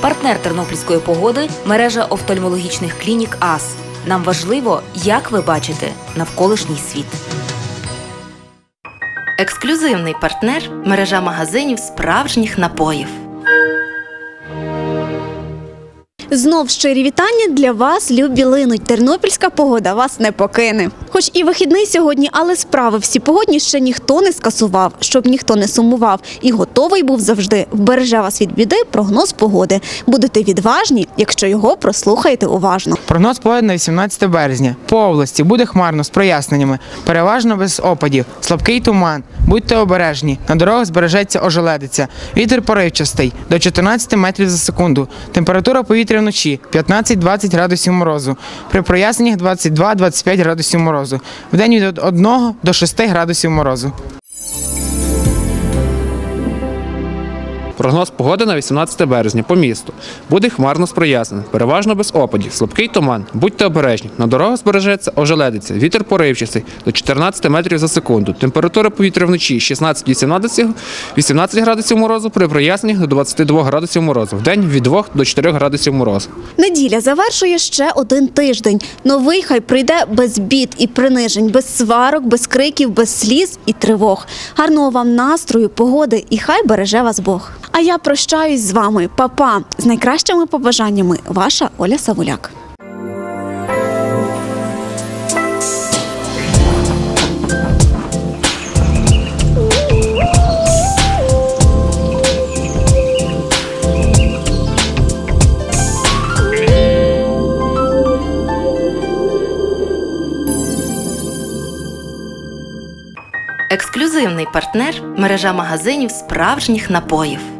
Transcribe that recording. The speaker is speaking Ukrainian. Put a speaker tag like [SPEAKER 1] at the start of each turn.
[SPEAKER 1] Партнер тернопільської погоди мережа офтальмологічних клінік АС. Нам важливо, як ви бачите навколишній світ.
[SPEAKER 2] Ексклюзивний партнер мережа магазинів справжніх напоїв.
[SPEAKER 3] Знов щирі вітання для вас, любі линуть. Тернопільська погода вас не покине. Хоч і вихідний сьогодні, але справи всі погодні ще ніхто не скасував, щоб ніхто не сумував і готовий був завжди. Вбереже вас від біди прогноз погоди. Будете відважні, якщо його прослухаєте уважно.
[SPEAKER 4] Прогноз погоди на 18 березня. По області буде хмарно з проясненнями, переважно без опадів, слабкий туман. Будьте обережні. На дорогах збережеться ожеледиця. Вітер поривчастий до 14 метрів за секунду. Температура повітря вночі 15-20 градусів морозу. При проясненнях 22-25 градусів морозу. Вдень від 1 до 6 градусів морозу.
[SPEAKER 5] Прогноз погоди на 18 березня по місту. Буде хмарно з проясненим, переважно без опадів, слабкий туман. Будьте обережні. На дорогах збережеться ожеледиця. Вітер поривчастий до 14 метрів за секунду. Температура повітря вночі 16-18 18 градусів морозу, при проясненнях до 22 градусів морозу. Вдень від 2 до 4 градусів морозу.
[SPEAKER 3] Неділя завершує ще один тиждень. Новий хай прийде без бід і принижень, без сварок, без криків, без сліз і тривог. Гарного вам настрою, погоди і хай береже вас Бог. А я прощаюсь з вами, папа, з найкращими побажаннями. Ваша Оля Савуляк.
[SPEAKER 2] Ексклюзивний партнер мережа магазинів справжніх напоїв.